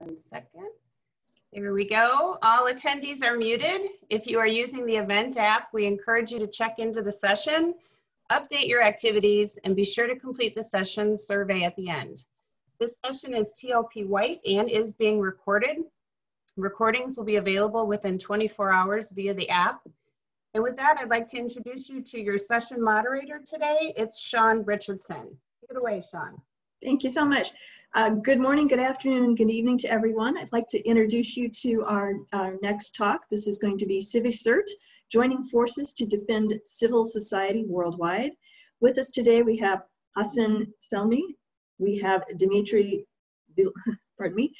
One second. There we go. All attendees are muted. If you are using the event app, we encourage you to check into the session, update your activities, and be sure to complete the session survey at the end. This session is TLP White and is being recorded. Recordings will be available within 24 hours via the app. And with that, I'd like to introduce you to your session moderator today. It's Sean Richardson. Take it away, Sean. Thank you so much. Uh, good morning, good afternoon, and good evening to everyone. I'd like to introduce you to our, our next talk. This is going to be CiviCert, Joining Forces to Defend Civil Society Worldwide. With us today, we have Hassen Selmi, we have Dimitri, pardon me,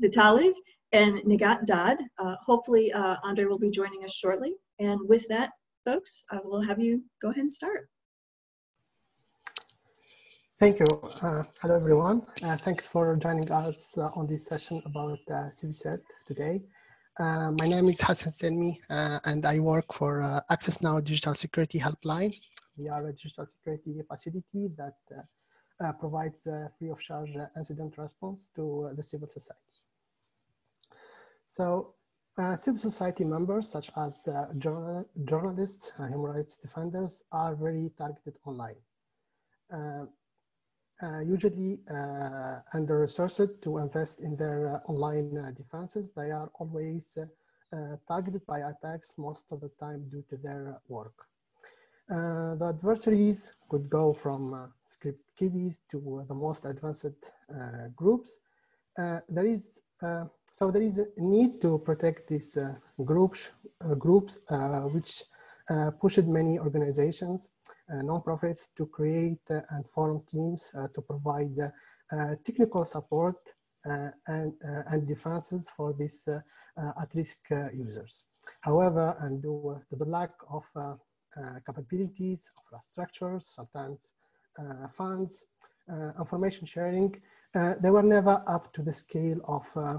Vitaliev, and Nighat Dad. Uh, hopefully, uh, Andre will be joining us shortly. And with that, folks, I will have you go ahead and start. Thank you. Uh, hello, everyone. Uh, thanks for joining us uh, on this session about uh, CiviCert today. Uh, my name is Hassen Selmi, uh, and I work for uh, Access Now Digital Security Helpline. We are a digital security facility that provides free of charge incident response to the civil society. So uh, civil society members, such as uh, journal journalists and human rights defenders, are very targeted online. Uh, uh usually uh, under-resourced to invest in their uh, online defenses, they are always targeted by attacks most of the time due to their work. the adversaries could go from script kiddies to the most advanced groups. there is so there is a need to protect these uh, groups, uh, groups uh, which uh, Uh, pushed many organizations, uh, non-profits to create uh, and form teams uh, to provide uh, technical support and, and defenses for these at-risk users. However, and due to the lack of capabilities, infrastructures, sometimes funds, information sharing, they were never up to the scale of uh,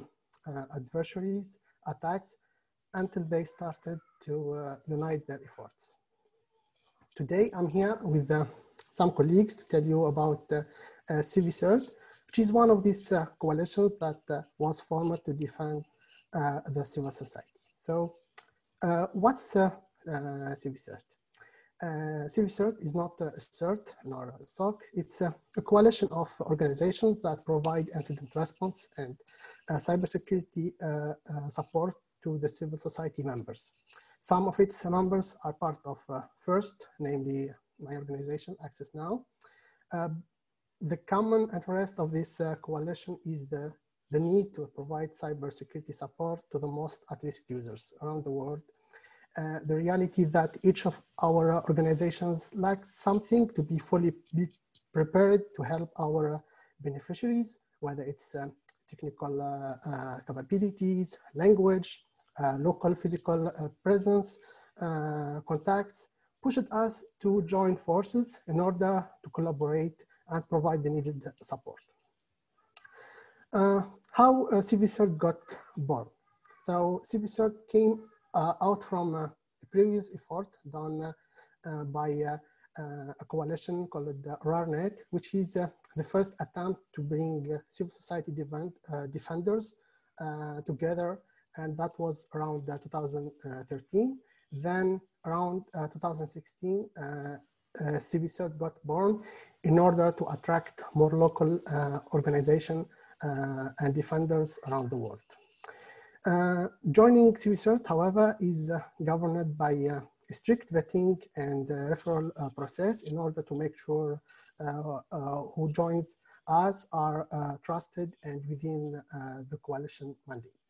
adversaries, attacks, until they started to uh, unite their efforts. Today, I'm here with uh, some colleagues to tell you about uh, CiviCert, which is one of these coalitions that was formed to defend the civil society. So what's? Uh, CiviCert is not a CERT nor a SOC. It's a, a, coalition of organizations that provide incident response and uh, cybersecurity uh, uh, support to the civil society members. Some of its members are part of uh, FIRST, namely my organization, Access Now. Uh, the common interest of this coalition is the, the need to provide cybersecurity support to the most at-risk users around the world uh, the reality that each of our organizations lacks something to be fully be prepared to help our beneficiaries, whether it's uh, technical uh, uh capabilities, language, uh, Uh, local physical uh, presence, uh, contacts, pushed us to join forces in order to collaborate and provide the needed support. how uh, CiviCert got born. So CiviCert came uh, out from uh, a previous effort done uh, by a coalition called the RaReNet, which is the first attempt to bring civil society defend, defenders together, and that was around 2013. Then around 2016, uh, CiviCert got born in order to attract more local uh, organization uh, and defenders around the world. Uh, joining CiviCert, however, is uh, governed by uh, a strict vetting and uh, referral uh, process in order to make sure who joins us are trusted and within the coalition mandate.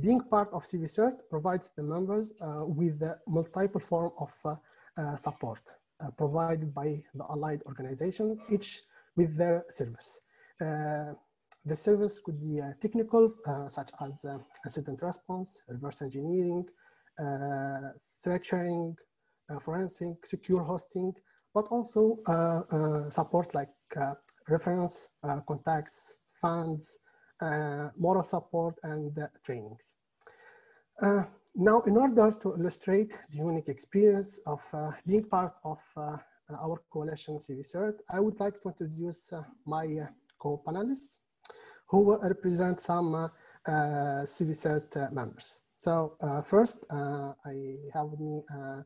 Being part of CiviCert provides the members uh, with multiple form of uh, uh, support provided by the allied organizations, each with their service. The service could be uh, technical, uh, such as uh, incident response, reverse engineering, threat sharing, forensic, secure hosting, but also support like reference, contacts, funds, moral support, and trainings. Now, in order to illustrate the unique experience of uh, being part of uh, our coalition CiviCert, I would like to introduce uh, my co-panelists who represent some uh, uh, CiviCert uh, members. So uh, first, uh, I have with me uh,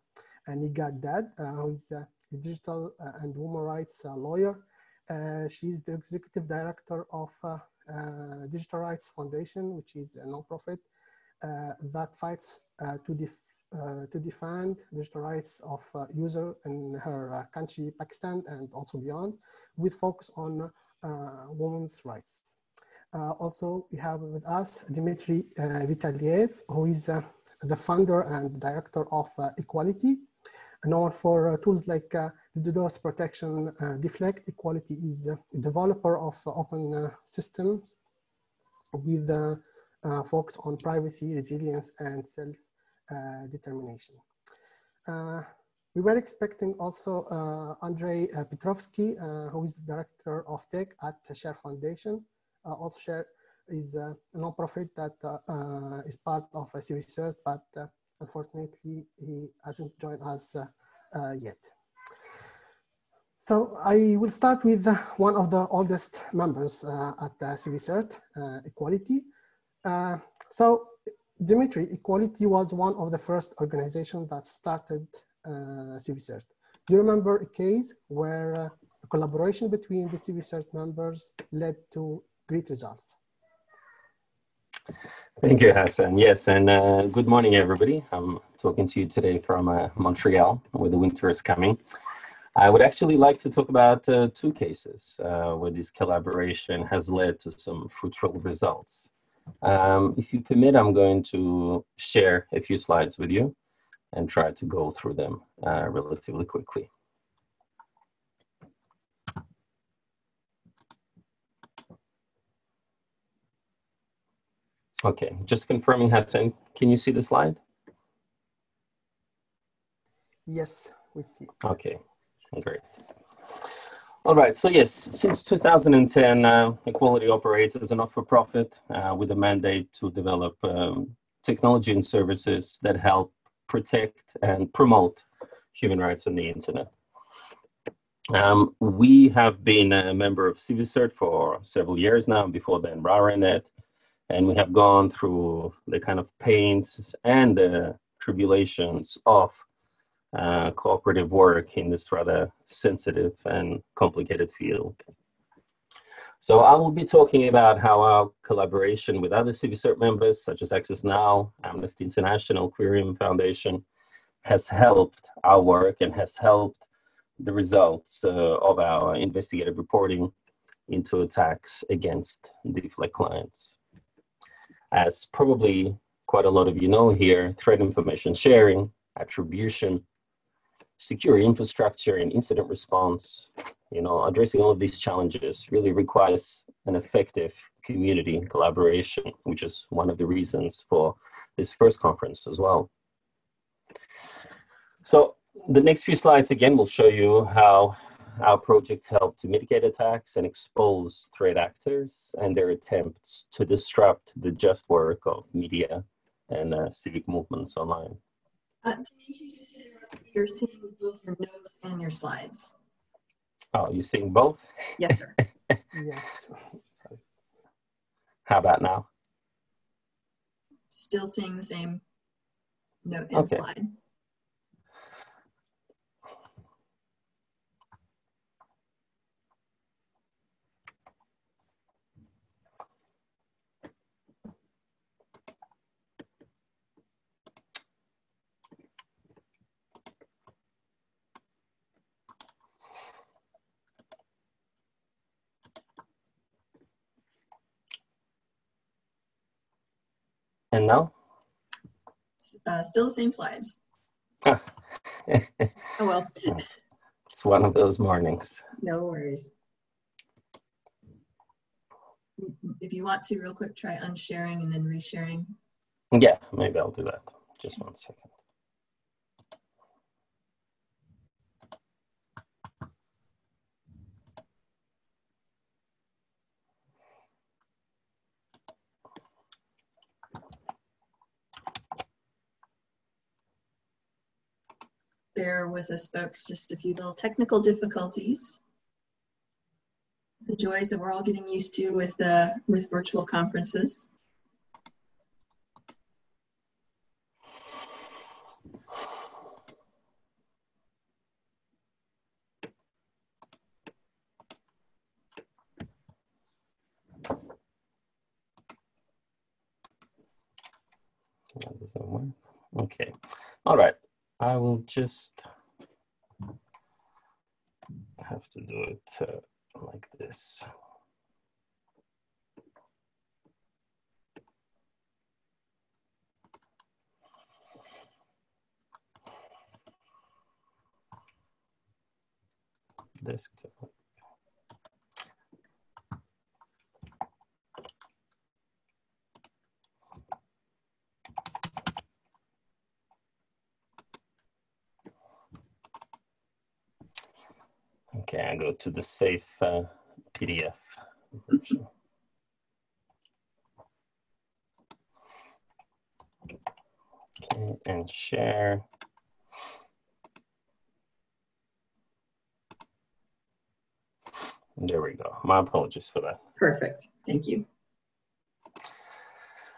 Dad, who is a digital and human rights lawyer. she's the executive director of Uh, digital Rights Foundation, which is a nonprofit uh, that fights uh, to def uh, to defend digital rights of uh, user in her uh, country, Pakistan, and also beyond, with focus on women's rights. also, we have with us Dmitri Vitaliev, who is the founder and director of eQualitie, known for uh, tools like uh, the DDoS protection uh, Deflect. eQualitie is a developer of open systems with focus on privacy, resilience, and self uh, determination. Uh, we were expecting also uh, Andrei Petrovsky, who is the director of tech at Share Foundation. also Share is a non-profit that is part of a CiviCert, but unfortunately he hasn't joined us yet. So I will start with one of the oldest members uh, at uh, CiviCert, uh, eQualitie. Uh, so Dimitri, eQualitie was one of the first organizations that started uh, CiviCert. Do you remember a case where uh, a collaboration between the CiviCert members led to great results? Thank you, Hassen. Yes, and uh, good morning, everybody. I'm talking to you today from uh, Montreal, where the winter is coming. I would actually like to talk about uh, two cases uh, where this collaboration has led to some fruitful results. Um, if you permit, I'm going to share a few slides with you and try to go through them uh, relatively quickly. Okay, just confirming Hassen, can you see the slide? Yes, we see. Okay, great. All right, so yes, since 2010, uh, eQualitie operates as a not-for-profit uh, with a mandate to develop um, technology and services that help protect and promote human rights on the internet. Um, we have been a member of CiviCert for several years now, before then RaReNet, and we have gone through the kind of pains and the tribulations of uh, cooperative work in this rather sensitive and complicated field. So I will be talking about how our collaboration with other CiviCert members, such as Access Now, Amnesty International, Qurium Foundation, has helped our work and has helped the results uh, of our investigative reporting into attacks against Deflect clients. As probably quite a lot of you know here, threat information sharing, attribution, secure infrastructure and incident response, you know, addressing all of these challenges really requires an effective community collaboration, which is one of the reasons for this first conference as well. So the next few slides again will show you how our projects help to mitigate attacks and expose threat actors and their attempts to disrupt the just work of media and uh, civic movements online. Uh, you're seeing both your notes and your slides. Oh, you're seeing both? Yes, sir. yes. Sorry. How about now? Still seeing the same note and okay. slide. And now? Uh, still the same slides. oh well. it's one of those mornings. No worries. If you want to, real quick, try unsharing and then resharing. Yeah, maybe I'll do that. Just one second. Bear with us folks, just a few little technical difficulties. The joys that we're all getting used to with, uh, with virtual conferences. That doesn't work. Okay. All right. I will just have to do it uh, like this. Desktop. Okay, I go to the safe uh, PDF version. Okay, and share. There we go. My apologies for that. Perfect. Thank you.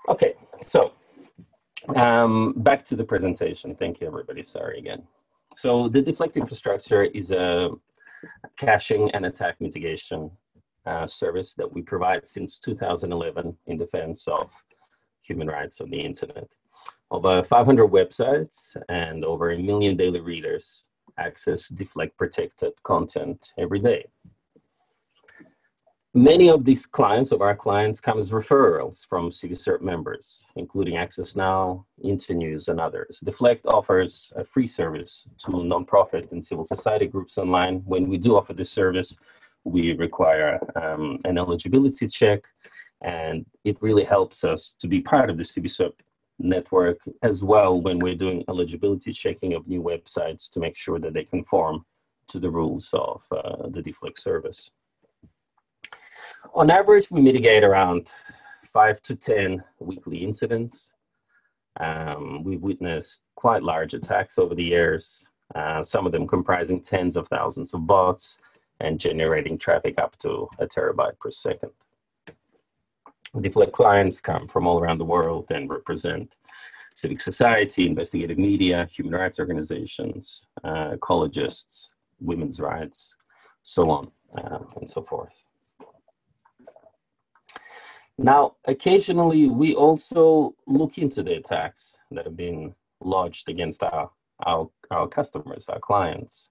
Okay, so um, back to the presentation. Thank you, everybody. Sorry again. So the Deflect infrastructure is a caching and attack mitigation uh, service that we provide since 2011 in defense of human rights on the internet. Over 500 websites and over a million daily readers access Deflect protected content every day. Many of these clients, of our clients, come as referrals from CiviCert members, including Access Now, Internews, and others. Deflect offers a free service to nonprofit and civil society groups online. When we do offer this service, we require um, an eligibility check, and it really helps us to be part of the CiviCert network as well when we're doing eligibility checking of new websites to make sure that they conform to the rules of uh, the Deflect service. On average, we mitigate around five to 10 weekly incidents. Um, we've witnessed quite large attacks over the years, uh, some of them comprising tens of thousands of bots and generating traffic up to a terabyte per second. Deflect clients come from all around the world and represent civic society, investigative media, human rights organizations, uh, ecologists, women's rights, so on uh, and so forth. Now, occasionally, we also look into the attacks that have been lodged against our, our, our customers, our clients.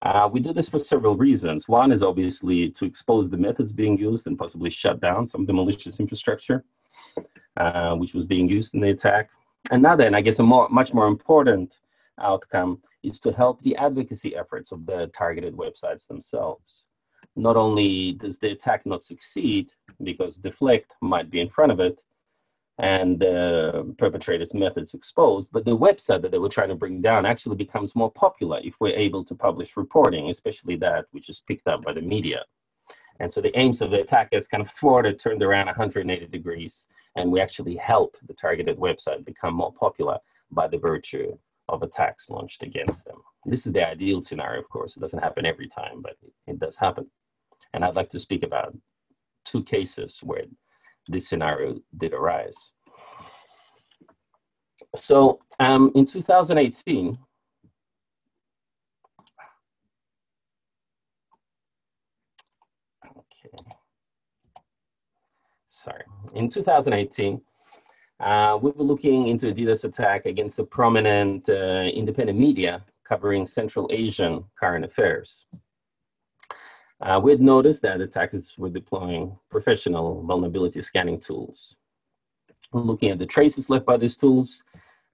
Uh, we do this for several reasons. One is obviously to expose the methods being used and possibly shut down some of the malicious infrastructure, uh, which was being used in the attack. Another, and I guess a more, much more important outcome, is to help the advocacy efforts of the targeted websites themselves not only does the attack not succeed because deflect might be in front of it and the perpetrator's methods exposed, but the website that they were trying to bring down actually becomes more popular if we're able to publish reporting, especially that which is picked up by the media. And so the aims of the attack is kind of thwarted, turned around 180 degrees, and we actually help the targeted website become more popular by the virtue of attacks launched against them. This is the ideal scenario, of course. It doesn't happen every time, but it does happen. And I'd like to speak about two cases where this scenario did arise. So um, in 2018, okay, sorry, in 2018, uh, we were looking into a DDoS attack against a prominent uh, independent media covering Central Asian current affairs. Uh, we had noticed that attackers were deploying professional vulnerability scanning tools. Looking at the traces left by these tools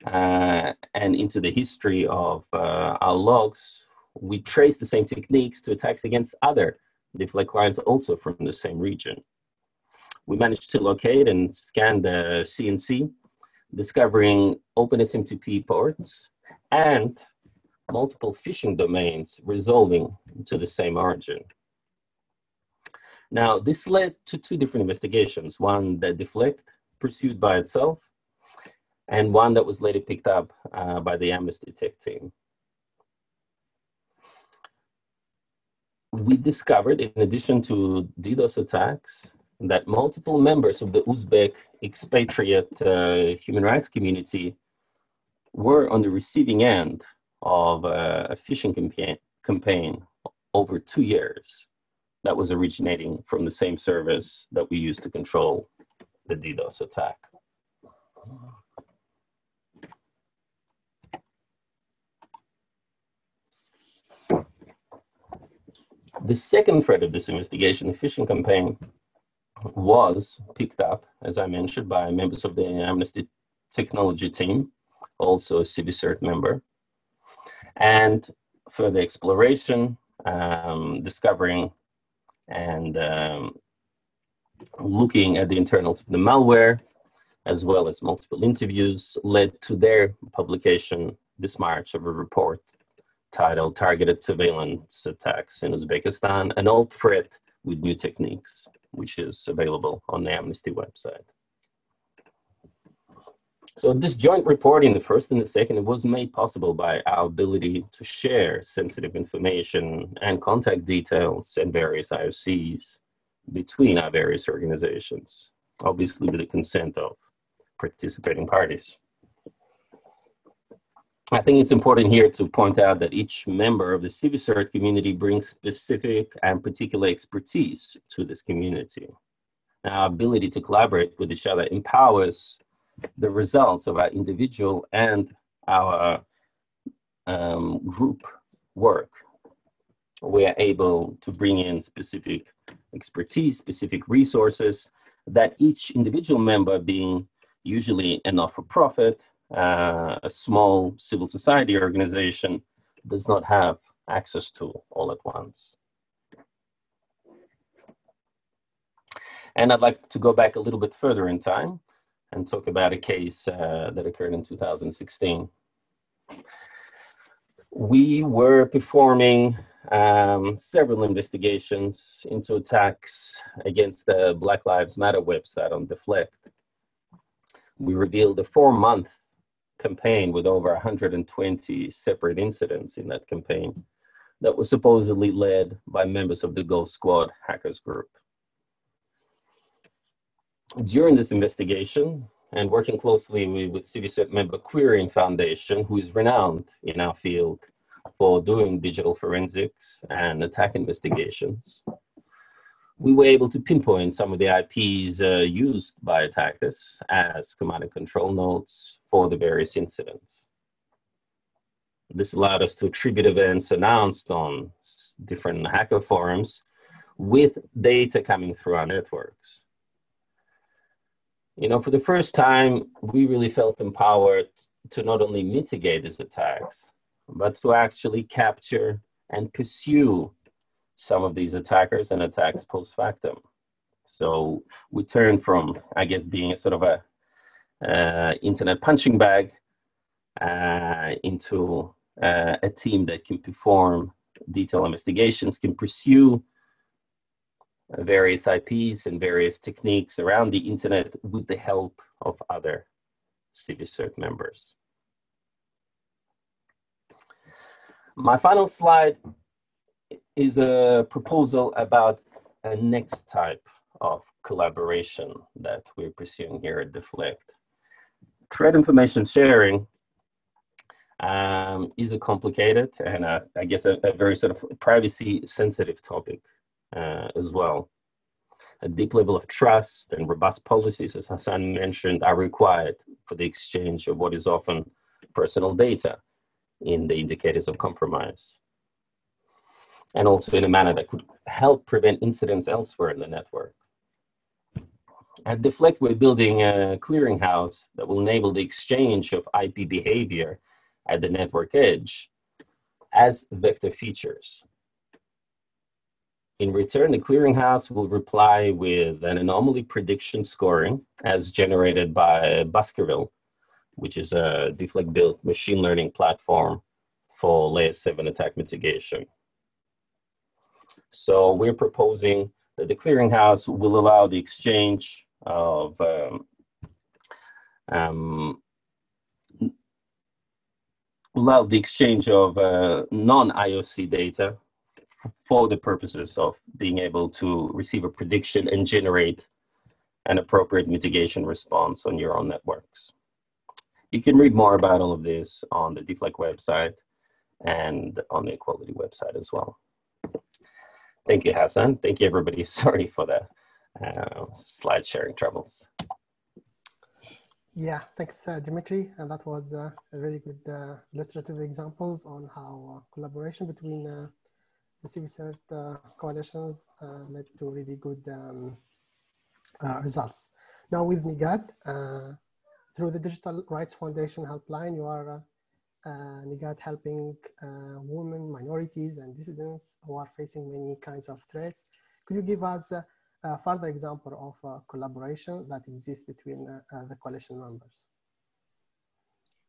uh, and into the history of uh, our logs, we traced the same techniques to attacks against other Deflect clients also from the same region. We managed to locate and scan the CNC, discovering open SMTP ports and multiple phishing domains resolving to the same origin. Now, this led to two different investigations, one that Deflect pursued by itself, and one that was later picked up uh, by the Amnesty Tech team. we discovered, in addition to DDoS attacks, that multiple members of the Uzbek expatriate uh, human rights community were on the receiving end of uh, a phishing campaign, campaign over two years that was originating from the same service that we used to control the DDoS attack. The second thread of this investigation, the phishing campaign, was picked up, as I mentioned, by members of the Amnesty technology team, also a CiviCert member. And further exploration, um, discovering and um, looking at the internals of the malware, as well as multiple interviews, led to their publication this March of a report titled Targeted Surveillance Attacks in Uzbekistan, an old threat with new techniques, which is available on the Amnesty website. So this joint reporting, the first and the second, was made possible by our ability to share sensitive information and contact details and various IOCs between our various organizations, obviously with the consent of participating parties. I think it's important here to point out that each member of the CiviCert community brings specific and particular expertise to this community. Our ability to collaborate with each other empowers the results of our individual and our um, group work. We are able to bring in specific expertise, specific resources that each individual member being usually a not-for-profit uh, a small civil society organization does not have access to all at once. And I'd like to go back a little bit further in time and talk about a case uh, that occurred in 2016. We were performing um, several investigations into attacks against the Black Lives Matter website on Deflect. We revealed a four month campaign with over 120 separate incidents in that campaign that was supposedly led by members of the Ghost Squad hackers group. During this investigation, and working closely with, CiviCert member Qurium Foundation, who is renowned in our field for doing digital forensics and attack investigations, we were able to pinpoint some of the IPs uh, used by attackers as command and control nodes for the various incidents. This allowed us to attribute events announced on different hacker forums with data coming through our networks. You know, for the first time, we really felt empowered to not only mitigate these attacks, but to actually capture and pursue some of these attackers and attacks post factum. So we turned from, I guess, being a sort of a uh, internet punching bag uh, into uh, a team that can perform detailed investigations, can pursue various IPs and various techniques around the internet with the help of other CiviCert members. My final slide is a proposal about a next type of collaboration that we're pursuing here at Deflect. Threat information sharing um, is a complicated and a, I guess a, a, very sort of privacy sensitive topic uh, as well. A deep level of trust and robust policies, as Hassen mentioned, are required for the exchange of what is often personal data in the indicators of compromise and also in a manner that could help prevent incidents elsewhere in the network. At Deflect, we're building a clearinghouse that will enable the exchange of IP behavior at the network edge as vector features. In return, the clearinghouse will reply with an anomaly prediction scoring as generated by Baskerville, which is a Deflect built machine learning platform for layer 7 attack mitigation. So we're proposing that the clearinghouse will allow the exchange of um, um, allow the exchange of uh, non-IOC data for the purposes of being able to receive a prediction and generate an appropriate mitigation response on your own networks. You can read more about all of this on the Deflect website and on the eQualitie website as well. Thank you, Hassen. Thank you, everybody. Sorry for the uh, slide sharing troubles. Yeah, thanks, uh, Dimitri. And that was uh, a very good uh, illustrative examples on how uh, collaboration between uh, the CiviCert coalitions led to really good um, results. Now with Nighat, through the Digital Rights Foundation helpline, you are uh, Nighat helping uh, women, minorities, and dissidents who are facing many kinds of threats. Could you give us uh, a further example of uh, collaboration that exists between uh, uh, the coalition members?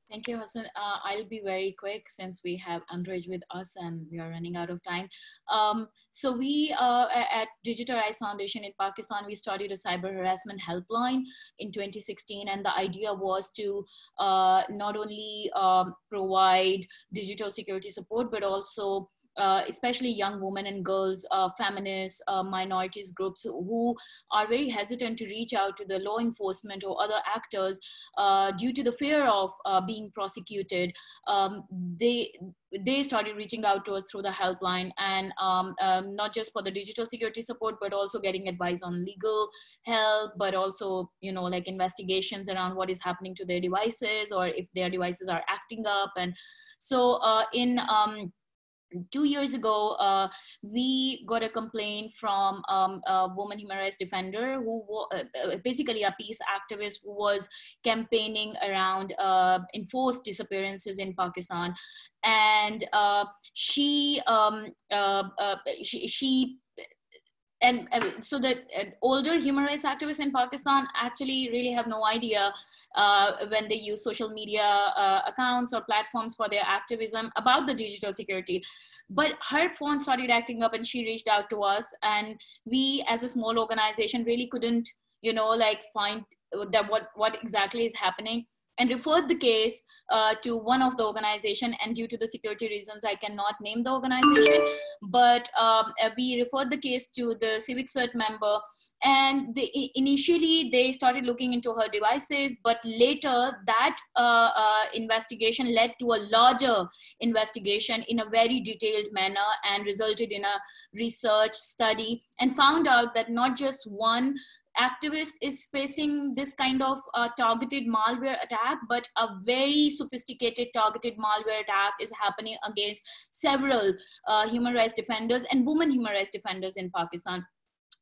Thank you, Hassen. Uh, I'll be very quick since we have Andrej with us and we are running out of time. Um, so we uh, at Digital Rights Foundation in Pakistan, we started a cyber harassment helpline in 2016. And the idea was to uh, not only um, provide digital security support, but also uh, especially young women and girls, uh, feminists, uh, minorities groups who are very hesitant to reach out to the law enforcement or other actors uh, due to the fear of uh, being prosecuted. Um, they they started reaching out to us through the helpline and um, um, not just for the digital security support but also getting advice on legal help but also you know like investigations around what is happening to their devices or if their devices are acting up and so uh, in um, two years ago, uh, we got a complaint from um, a woman human rights defender who uh, uh, basically a peace activist who was campaigning around uh, enforced disappearances in Pakistan. And uh, she, um, uh, she, she and uh, so the uh, older human rights activists in Pakistan actually really have no idea uh, when they use social media uh, accounts or platforms for their activism about the digital security. But her phone started acting up and she reached out to us and we as a small organization really couldn't, you know, like find that what, what exactly is happening and referred the case uh, to one of the organization and due to the security reasons i cannot name the organization but um, uh, we referred the case to the CiviCert member and they, initially they started looking into her devices but later that uh, uh, investigation led to a larger investigation in a very detailed manner and resulted in a research study and found out that not just one activist is facing this kind of uh, targeted malware attack, but a very sophisticated targeted malware attack is happening against several uh, human rights defenders and women human rights defenders in Pakistan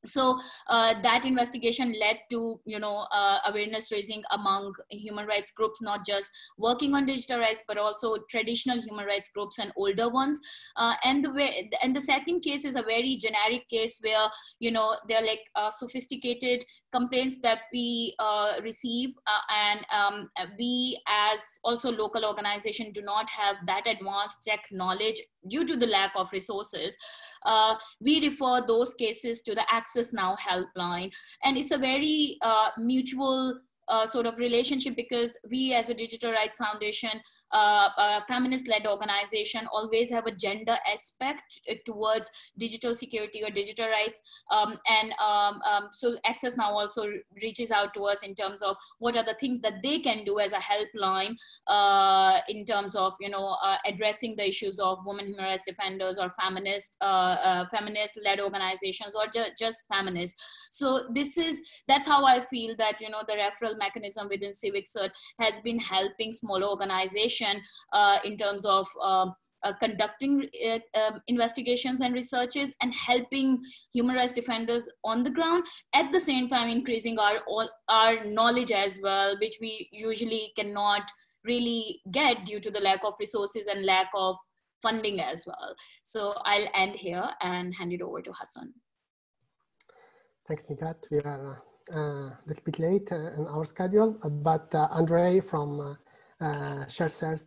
so uh, that investigation led to you know uh, awareness raising among human rights groups not just working on digital rights but also traditional human rights groups and older ones. Uh, and the way and the second case is a very generic case where you know they're like uh, sophisticated complaints that we uh, receive uh, and um, we as also local organization do not have that advanced tech knowledge due to the lack of resources uh, we refer those cases to the Access Now helpline. And it's a very uh, mutual uh, sort of relationship because we as a digital rights foundation uh, feminist-led organization always have a gender aspect towards digital security or digital rights um, and um, um, so access now also reaches out to us in terms of what are the things that they can do as a helpline uh, in terms of you know uh, addressing the issues of women human rights defenders or feminist uh, uh, feminist-led organizations or ju just feminists. So this is that's how i feel that you know the referral mechanism within CiviCert has been helping smaller organizations uh, in terms of um, uh, conducting uh, um, investigations and researches and helping human rights defenders on the ground at the same time increasing our all, our knowledge as well which we usually cannot really get due to the lack of resources and lack of funding as well. So i'll end here and hand it over to Hassen. Thanks Nighat we are uh, a little bit late uh, in our schedule but uh, andre from uh, ShareCert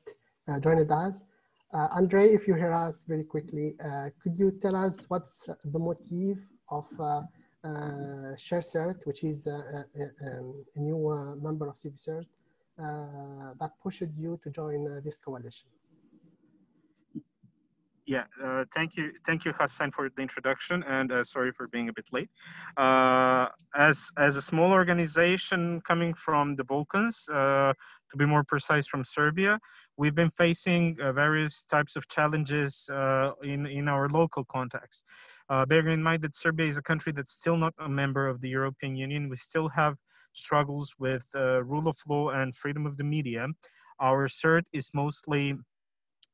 uh, joined us. Uh, Andre, if you hear us very quickly, uh, could you tell us what's the motive of uh, uh ShareCert, which is a, a new member of CiviCert, that pushed you to join this coalition? Yeah, uh, thank you, thank you, Hassen, for the introduction, and uh, sorry for being a bit late. Uh, as as a small organization coming from the Balkans, uh, to be more precise, from Serbia, we've been facing uh, various types of challenges uh, in in our local context. bearing in mind that Serbia is a country that's still not a member of the European Union, we still have struggles with rule of law and freedom of the media. Our CERT is mostly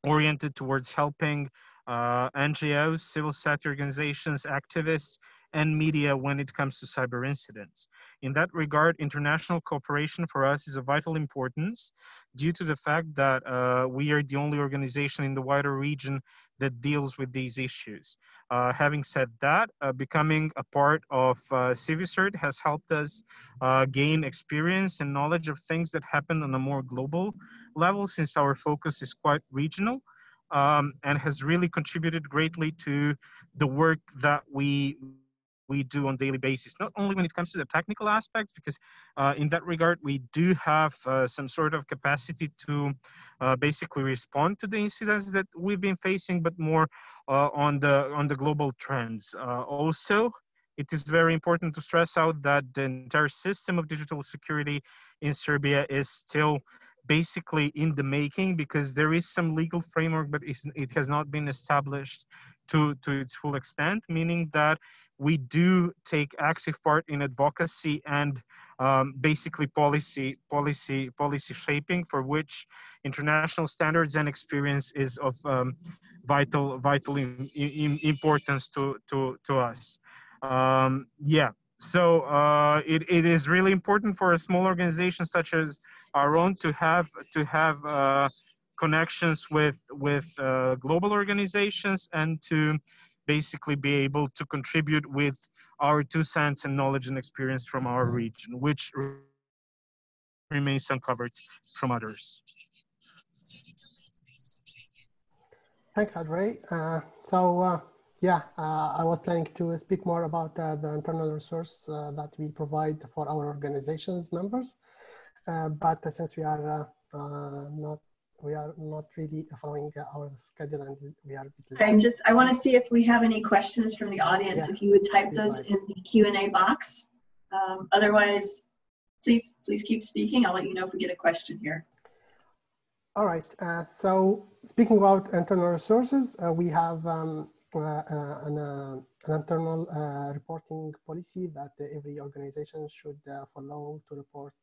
oriented towards helping uh, NGOs, civil society organizations, activists, and media when it comes to cyber incidents. In that regard, international cooperation for us is of vital importance due to the fact that uh, we are the only organization in the wider region that deals with these issues. Uh, having said that, uh, becoming a part of uh, CiviCert has helped us uh, gain experience and knowledge of things that happen on a more global level since our focus is quite regional. Um, and has really contributed greatly to the work that we we do on daily basis not only when it comes to the technical aspects because uh, in that regard we do have uh, some sort of capacity to uh, basically respond to the incidents that we've been facing but more uh, on the on the global trends. Uh, also it is very important to stress out that the entire system of digital security in Serbia is still basically in the making because there is some legal framework, but it has not been established to, to its full extent, meaning that we do take active part in advocacy and um, basically policy, policy, policy shaping for which international standards and experience is of um, vital, vital in, in importance to, to, to us. Um, yeah, so uh, it, it is really important for a small organization such as our own to have to have uh, connections with with uh, global organizations and to basically be able to contribute with our two cents and knowledge and experience from our region, which remains uncovered from others. Thanks, Andre. Uh, so, uh, yeah, uh, I was planning to speak more about uh, the internal resource uh, that we provide for our organization's members. but since we are not we are not really following our schedule and we are I just I want to see if we have any questions from the audience. Yeah. If you would type those in the Q and A box. Um, otherwise, please please keep speaking. I'll let you know if we get a question here. All right. Uh, so speaking about internal resources, uh, we have um, uh, uh an, uh, an, internal uh, reporting policy that every organization should follow to report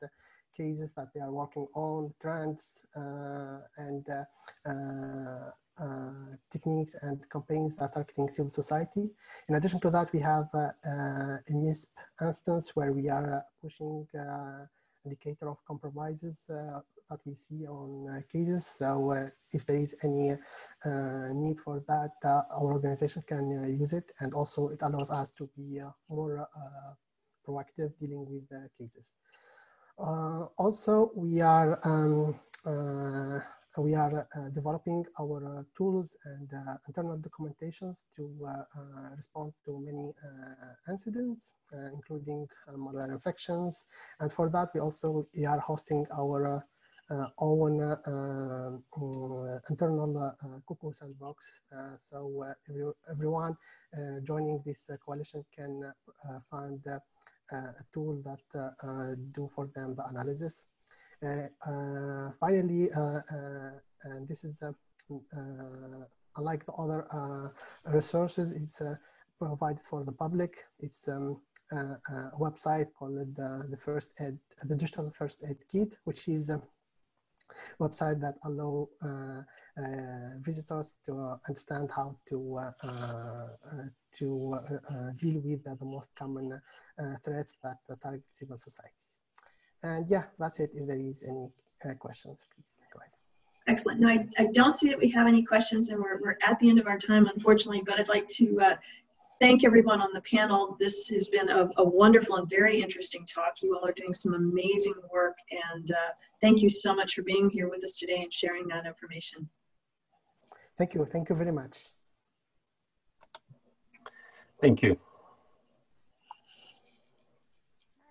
cases that they are working on, trends, uh, and uh, uh, techniques and campaigns that are targeting civil society. In addition to that, we have a MISP instance where we are pushing indicator of compromises uh, that we see on uh, cases. So uh, if there is any need for that, our organization can use it. And also it allows us to be more proactive dealing with the cases. Uh, also, we are um, uh, we are uh, developing our uh, tools and uh, internal documentations to uh, respond to many incidents, including malware infections. And for that, we also we are hosting our uh, own uh, uh, internal Cuckoo sandbox. so every, everyone joining this coalition can find Uh, a tool that uh, uh, do for them the analysis. Uh, uh finally, uh, and this is mm, unlike the other resources, it's provided for the public. It's um, a, a, website called the, First the Digital First Aid Kit, which is a website that allow uh, uh, visitors to understand how to uh, to deal with the most common threats that target civil societies. And yeah, that's it. If there is any questions, please go ahead. Excellent. No, I, I don't see that we have any questions and we're, we're at the end of our time, unfortunately, but I'd like to uh, thank everyone on the panel. This has been a, a, wonderful and very interesting talk. You all are doing some amazing work and uh, thank you so much for being here with us today and sharing that information. Thank you. Thank you very much. Thank you. All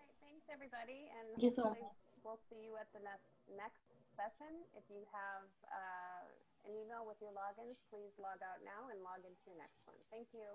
right, thanks everybody. And Thank you so We'll see you at the next, next session. If you have uh, an email with your logins, please log out now and log into your next one. Thank you.